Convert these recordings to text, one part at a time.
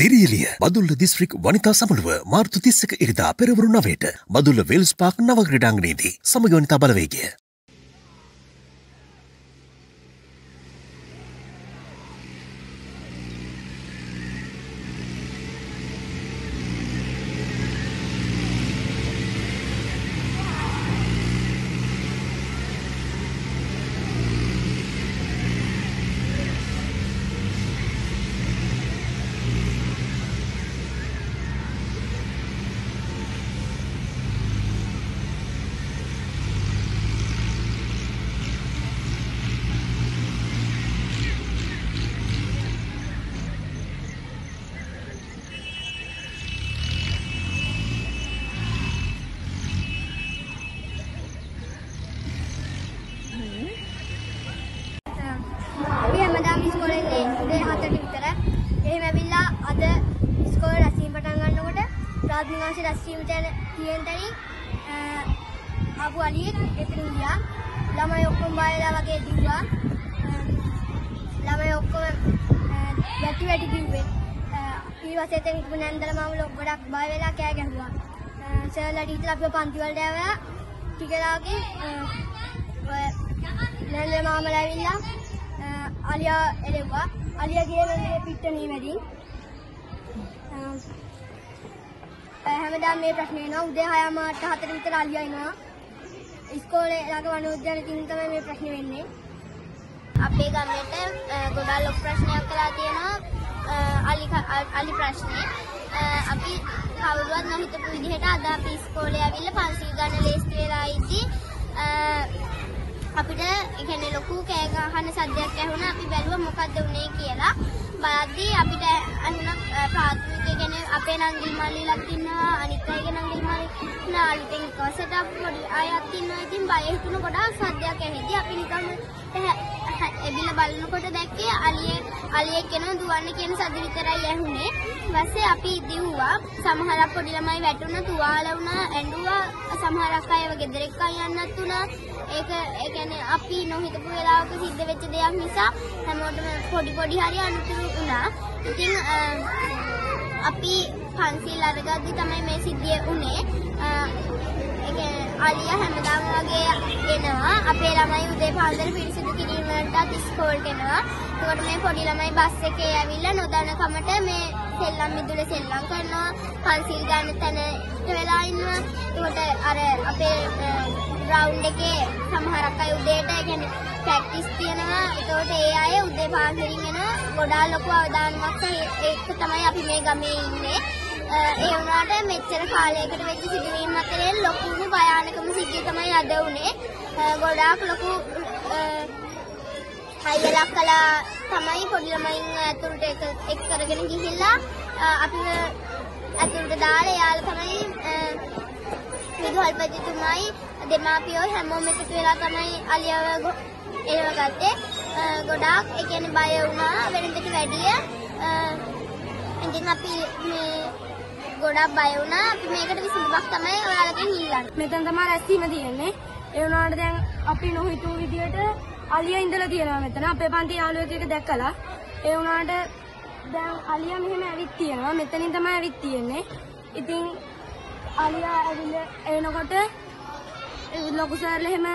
දිරියලිය Badulla district වනිතා සමළුව මාර්තු තිස්සක ඉරිදා පෙරවරු නවයට බදුල්ල වෙල්ස් පාක් නව ක්‍රඩාංගනයේදී සමගවනිතා බලවේගය. අපි හැමදාම ඉස්කෝලේ ඉන්නේ උදේ 7ට විතර. එහෙම ඇවිල්ලා අද ඉස්කෝලේ රැස්වීම පටන් ගන්නකොට ප්‍රාථමික අංශ රැස්වීමට යන තියෙන තැනින් ආපු අලියෙක් එතනින් ගියා. ළමයි ඔක්කොම බයලා වගේ දිව්වා. ළමයි ඔක්කොම වැටි වැටි දිව්වේ. ඊට පස්සේ එතන හිටපු නැන්දල මාමලෝ ගොඩක් බය වෙලා කෑ ගැහුවා. සර්ලා ටීචර්ලා අපිව පන්ති වලට ඇවිල්ලා ටික දාගේ ඔය නැන්දල මාමලා ඇවිල්ලා අලියා එළෙව්වා. අලියා ගියේ මේ පිට්ටනිය මැදින්. හැමදාම මේ ප්‍රශ්නේ එනවා. උදේ 6 මාට 4 විතර අලියා එනවා. ඉස්කෝලේ ළඟ වනෝද්‍යානයේ තමයි මේ ප්‍රශ්නේ වෙන්නේ. අපේ ගමේට ගොඩාක් ලොකු ප්‍රශ්නයක් කළා තියෙනවා අලි අලි ප්‍රශ්නේ. අපි කවුරුවත් නොහිතපු විදිහට අද අපි ඉස්කෝලේ ඇවිල්ලා පන්සිල් ගන්න ලේස්ති වෙලා ඉති අපිට කියන්නේ ලොකු කෑ ගහන සද්දයක් ඇහුණා අපි බැලුවා මොකද්ද උනේ කියලා. බලද්දී අපිට අන්න ප්‍රාථමික කියන්නේ අපේ නංගිල් මල්ලිලක් ඉන්නවා අනිත් අයගේ නංගිල් මල්ලි නාලිතෙන් කසට පොඩි අයත් ඉන්නවා ඉතින් බය හිතුණු ගොඩාක් සද්දයක් ඇහෙද්දී අපි නිකන් එබිල බලනකොට දැක්කේ අලියෙක් අලියෙක් එනවා දුවන්න කියන සද්ද විතරයි ඇහුනේ. ඊපස්සේ අපි දිව්වා සමහරක් පොඩි ළමයි වැටුණා තුවාල වුණා ඇඬුවා සමහරක් අයව ගෙදර එක්කන් යන්නත් උනා. ඒක ඒ කියන්නේ අපි නොහිතපු වෙලාවක සිද්ධ වෙච්ච දෙයක් නිසා හැමෝටම පොඩි පොඩි හරි අනුතුරු වුණා. ඉතින් අපි පන්සිල් අරගද්දි තමයි මේ සිද්ධිය උනේ. අලිය හැමදාම වගේ එනවා අපේ ළමයි උදේ පාන්දර පිරිසිදු කිරීම වලටත් ඉස්කෝලේට එනවා. එතකොට මේ පොඩි ළමයි බස් එකේ ඇවිල්ලා නොදන්න කමට මේ සෙල්ලම් මිදුලේ සෙල්ලම් කරනවා. පන්සිල් ගන්න තැන වෙලා ඉන්නවා. එතකොට අර අපේ ග්‍රවුන්ඩ් එකේ සමහරක් අය උදේට කියන්නේ ප්‍රැක්ටිස් තියනවා. එතකොට ඒ අය උදේ පාන්දරින් එන ගොඩාක් ලොකු අවදානමක් ඒක තමයි අපි මේ ගමේ ඉන්නේ. ඒ වුණාට මෙච්චර කාලයකට වෙච්ච සිදුවීම් අතරේ ලොකුම භයානකම සිද්ධිය තමයි අද වුනේ. ගොඩාක් ලොකු අයලක් කළා තමයි පොඩි ළමයින් ඇතුළට එක් කරගෙන ගිහිල්ලා අපිව ඇතුළට දාලා එයාලා තමයි විදුහල්පතිතුමයි දෙමාපියෝ හැමෝම එකතු වෙලා තමයි අලියව එව ගත්තේ. ගොඩාක් ඒ කියන්නේ බය වුණා වෙනදට වැඩිය. ඉතින් අපි මේ ගොඩක් බය වුණා. අපි මේකට විසඳුමක් තමයි ඔයාලගෙන් ඉල්ලන්නේ. මෙතන තමයි රැස්වීම තියෙන්නේ. ඒ වුණාට දැන් අපි නොහිතූ විදියට අලියා ඉඳලා තියෙනවා මෙතන. අපේ පන්ති යාළුවෙක් එක දැක්කලා. ඒ වුණාට දැන් අලියා මෙහෙම ඇවිත් තියෙනවා. මෙතනින් තමයි ඇවිත් තියෙන්නේ. ඉතින් අලියා ඇවිල්ලා එනකොට ලොකු සර්ලා එහෙම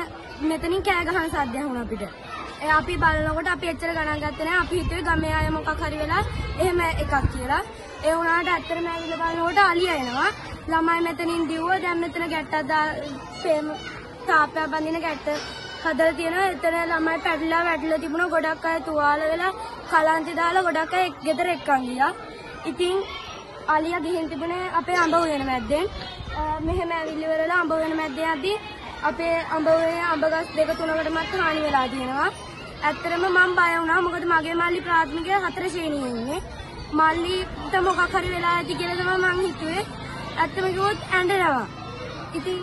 මෙතනින් කෑ ගහන සද්ද ඇහුණා අපිට. ඒ අපි බලනකොට අපි එච්චර ගණන් ගත්තේ නැහැ. අපි හිතුවේ ගමේ අය මොකක් හරි වෙලා එහෙම එකක් කියලා. ඒ වුණාට ඇත්තටම ඇවිල්ලා බලනකොට අලියා එනවා. ළමයි මෙතනින් දිව්වා. දැන් මෙතන ගැට්ටක් දා තාප්පයක් බඳින ගැට්ට හදලා තියෙනවා. එතන ළමයි පැටලලා වැටලා තිබුණා. ගොඩක් අය තුවාල වෙලා කලන්තේ දාලා ගොඩක් අය ගෙදර එක්කන් ගියා. ඉතින් අලියා ගිහින් තිබුණේ අපේ අඹ උයන මැද්දෙන්. මෙහෙම ඇවිල්ලි වරලා අඹ උයන මැද්දේ යද්දී අපේ අඹ උයනේ අඹ ගස් දෙක තුනකටමත් හානි වෙලා තියෙනවා. ඇත්තටම මම බය වුණා. මොකද මගේ මල්ලි ප්‍රාථමිකයේ හතර ශ්‍රේණියේ ඉන්නේ. මල්ලිට මොකක් හරි වෙලා ඇති කියලා තමයි මං හිතුවේ. ඇත්තම කිව්වොත් ඇඬෙනවා. ඉතින්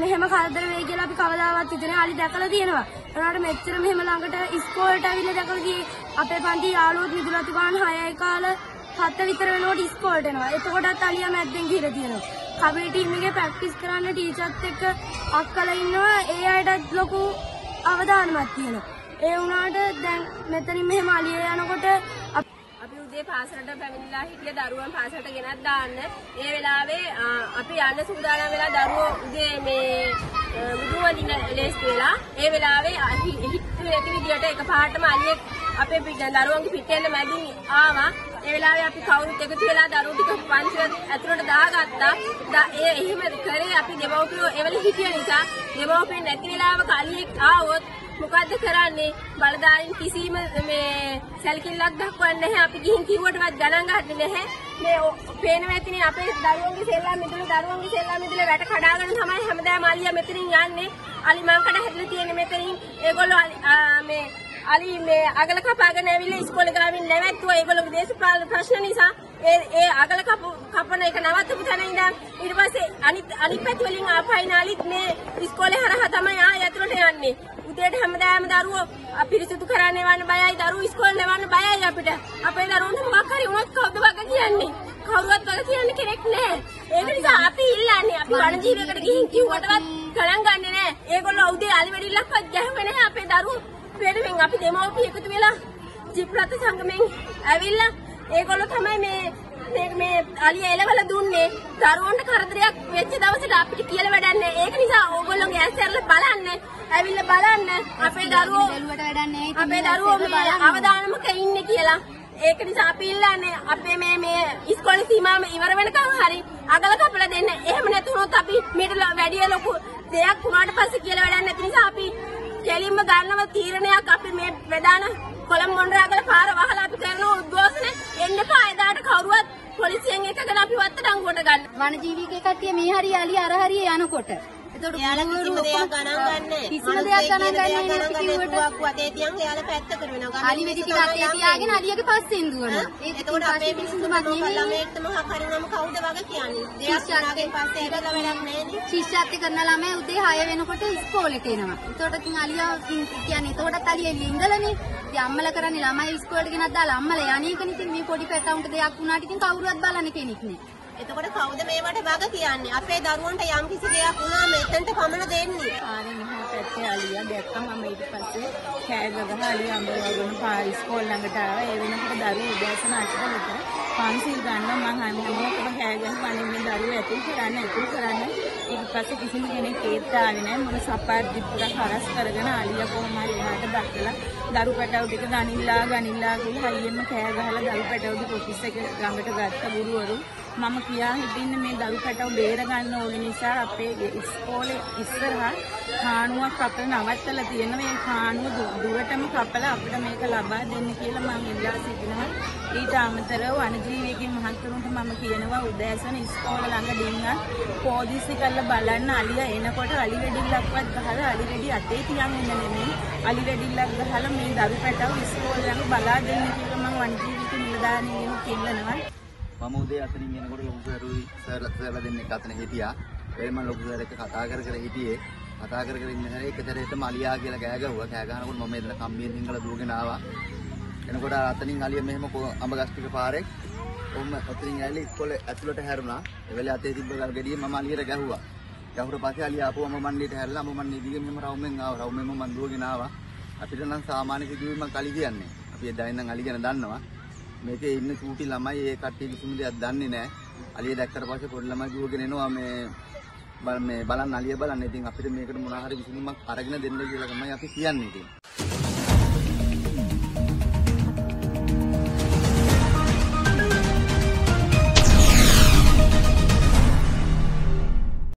මෙහෙම කරදර වෙයි කියලා අපි කවදාවත් හිතන්නේ අලි දැකලා තියෙනවා. ඒනකට මෙච්චර මෙහෙම ළඟට ඉස්කෝලේට ඇවිල්ලා දැකලා ගියේ අපේ පන්ති යාළුවෝත් මිදුලතු ගාන 6යි කාලේ 7 විතර වෙනකොට ඉස්කෝලේට එනවා. එතකොටත් අලියා මැද්දෙන් ගිහලා තියෙනවා. කබඩි ටීම් එකේ ප්‍රැක්ටිස් කරන්න ටීචර්ත් එක්ක අක්කලා ඉන්නවා. ඒ අයටත් ලොකු අවධානමක් තියෙනවා. ඒ වුණාට දැන් මෙතනින් මෙහෙම අලිය යනකොට අපි පස්සේ පාසලට පැමිණිලා හිටිය දරුවන් පාසලට ගෙනත් දාන්න ඒ වෙලාවේ අ, අපි යන්න සූදානම් වෙලා දරුවෝ උදේ මේ බුදුවදින ලේස්ති වෙලා ඒ වෙලාවේ අ, හි- හිතුවේ නැති විදියට එකපාරටම අලියෙක් අපේ පිට දරුවන්ගේ පිටෙන් මැදින් ආවා ඒ වෙලාවේ අපි කවුරුත් එකතු වෙලා දරුවෝ ටික පන්සල ඇතුළට දාගත්තා. දා- ඒ එහෙම කරේ අපි දෙමව්පියෝ එවල හිටිය නිසා. දෙමව්පියන් නැති වෙලාවක අලියෙක් ආවොත් මොකද්ද කරන්නේ? බලදාරින් කිසිම මේ සැලකිල්ලක් දක්වන්නේ නැහැ. අපි ගිහින් කිව්වටවත් ගණන් ගන්නේ නැහැ. මේ ඔ- පේනවා ඇතිනේ අපේ දරුවන්ගේ සෙල්ලම් මිදුළු දරුවන්ගේ සෙල්ලම් මිදුළු වැට කඩාගෙන තමයි හැමදාම අලියා මෙතනින් යන්නේ. අලි මංකඩ හැදලා තියෙන්නේ මෙතනින්. ඒගොල්ලෝ අලි- ආ, මේ අලි මේ අගල කපාගෙන ඇවිල්ලා ඉස්කෝලේ ගාවින් නැවැත්තුවා. ඒගොල්ලෝගේ දේශපාලන ප්‍රශ්න නිසා ඒ ඒ අගල කප කපන එක නවත්තපු තැන ඉඳන් ඊට පස්සේ අනිත් අනිත් පැති වලින් ආපයිනාලිත් මේ ඉස්කෝලේ හරහා තමයි ආයෙ ඇතුළට යන්නේ. උදේට හැමදාම දරුවෝ අ, පිරිසිදු කරන්න යවන්න බයයි දරුවෝ ඉස්කෝලේ යවන්න බයයි අපිට. අපේ දරුවන්ට මොකක් හරි වුණොත් කවුද වග කියන්නේ? කවුරුවත් වග කියන්න කෙනෙක් නැහැ. ඒක නිසා අපි ඉල්ලන්නේ අපි වනජීවියකට ගිහින් කිව්වටවත් ගණන් ගන්නෙ නැහැ. ඒගොල්ලෝ උදේ අලි වෙඩිල්ලක්වත් ගැහුවේ නැහැ. අපේ දරුවෝ වෙනුවෙන් අපි දෙමව්පිය එකතු වෙලා ජිප්රත් සංගමෙන් ඇවිල්ලා ඒගොල්ලෝ තමයි මේ මේ මේ අලිය එලවල දුන්නේ දරුවන්ට කරදරයක් වෙච්ච දවසට අපිට කියලා වැඩක් නැහැ ඒක නිසා ඕගොල්ලෝගේ ඇස් ඇරලා බලන්න ඇවිල්ලා බලන්න අපේ දරුවෝ බැලුවට වැඩක් නැහැ. ඉතින් අපේ මේ දරුවෝ ඇස් මේ ඇරලා බලන්න. අවදානමක ඉන්නේ කියලා ඒක නිසා අපි ඉල්ලන්නේ අපේ මේ මේ ඉස්කෝලේ සීමාව ඉවර වෙනකන් හරි අගල කපලා දෙන්න එහෙම නැතුනොත් අපි මීට ල- වැඩිය ලොකු දෙයක් වුණාට පස්සේ කියලා වැඩක් නැති නිසා අපි කෙලින්ම ගන්නව තීරණයක් අපි මේ ප්‍රධාන කොළඹ මොණරාගල පාර වහලා අපි කරන උද්ඝෝෂණය එන්න එපා එදාට කවුරුවත් පොලිසියෙන් එකගෙන අපි වත්තට අංගුවට ගන්න. වනජීවී කට්ටිය මේ හරි අලි අර හරිය යනකොට එතකොට එයාලා කිසිම දෙයක් ගණන් ගන්නෑ. කිසිම දෙයක් ගණන් ගන්නේ නැහැ නැතුව අතේ තියන් එයාලා පැත්තකට වෙනවා. අලි වෙඩි ටික අතේ තියාගෙන. අලියගේ පස්සෙන් දුවනවා ඒක එතකොට අපේ මිනිස්සුන්ට ළමයෙක්ට මොකක් හරි නම කවුද වග කියන්නේ? දෙයක් වුණාගෙන් පස්සේ ඒකලා වැඩක් නැහැනේ. ශිෂ්‍යත්ව කරන ළමයි උදේ 6 වෙනකොට ඉස්කෝලේට එනවා. ඒතකොට ඉතින් අලියා කියන්නේ ඒතකොටත් අලියා ඉඳලානේ. ඉතින් අම්මලා කරන්නේ ළමයි ඉස්කෝලේට ගෙනත් දාලා අම්මලා යන්නේකනේ. ඉතින් මේ පොඩි පැටවුන්ට දෙයක් වුණාට ඉතින් කවුරුවත් බලන්න කෙනෙක් නෑ. එතකොට කවුද මේවට වග කියන්නේ? අපේ දරුවන්ට යම් කිසි දෙයක් වුණාම එතනට පමණ දෙන්නේ. පාරේ මෙහා පැත්තේ අලියා දැක්කම මම ඊට පස්සේ කෑ ගගහ අලියා අඹ වගන පාර ඉස්කෝල ළඟට ආවා. ඒ වෙනකොට දරුවෝ උදෑසන 8ට විතර පන්සිල් ගන්න මම හැමෝටම කෑ ගහන පණින්නේ දරුවෝ ඇතුල් කරන්න ඇතුල් කරන්න. ඊට පස්සේ කිසිම කෙනෙක් ඒත් ආවේ නැහැ. මොන සපාත් දිප්පුර හරස් කරගෙන අලියා කොහොම හරි එහාට දැක්කලා දරු පැටව ටික ගනිල්ලා ගනිල්ලා කියලා හයියෙන්ම කෑ ගහලා දරු පැටව ටික ඔෆිස් එක ළඟට ගත්ත ගුරුවරු මම කියා හිටින්නේ මේ දරු පැටව බේර ගන්න ඕන නිසා අපේ ඉස්කෝලේ ඉස්සරහා හානුවක් කපලා නවත්තලා තියෙනවා. මේ හානුව දු- දුරටම කපලා අපිට මේක ලබා දෙන්න කියලා මම ඉල්ලා සිටිනවා. ඊට අමතරව වනජීවියකින් මහත්තුරුන්ට මම කියනවා උදෑසන ඉස්කෝල ළඟ ඩිංගන් පෝදිසි කරලා බලන්න අලියා එනකොට අලි වෙඩිල්ලක්වත් ගහලා අලි වෙඩි අතේ තියන් ඉන්න නෙමෙයි. අලි වෙඩිල්ලක් ගහලා මේ දරු පැටව ඉස්කෝල ළඟ බලා දෙන්න කියලා මම වනජීවික නිලධාරියෙකුට කියනවා. මම උදේ අතනින් එනකොට ලොකු සරුයි සර්ලා සර්ලා දෙන්නෙක් අතන හිටියා. ඒ මම ලොකු සර් එක්ක කතා කර කර හිටියේ. කතා කර කර ඉන්න හැරේ එක සැරේටම අලියා කියලා කෑ ගැහුවා. කෑ ගහනකොට මම එතන කම්බියෙන් හිංගලා දුවගෙන ආවා. එනකොට අතනින් අලිය මෙහෙම කො- අඹ ගස් ටික පාරේ ඔන්න අතනින් ඇවිල්ලා ඉස්කෝලේ ඇතුළට හැරුණා. ඒ වෙලේ අතේ තිබ්බ ගල් ගෙඩිය මම අලියට ගැහුවා. ගැහුවට පස්සේ අලිය ආපුව අඹ මණ්ඩියට හැරලා අඹ මණ්ඩිය දිගේ මෙහෙම රවුමෙන් ආවා. රවුමෙන්ම මම දුවගෙන ආවා. අපිට නම් සාමාන්‍ය සිදුවීමක් අලි කියන්නේ. අපි එදා ඉඳන් අලි ගැන දන්නවා. මේකේ ඉන්න චූටි ළමයි ඒ කට්ටිය කිසිම දෙයක් දන්නේ නැහැ. අලිය දැක්කට පස්සේ පොඩි ළමයි දුවගෙන එනවා මේ බල- මේ බලන්න අලිය බලන්න. ඉතින් අපිට මේකට මොනවා හරි විසඳුමක් අරගෙන දෙන්න කියලා තමයි අපි කියන්නේ ඉතින්.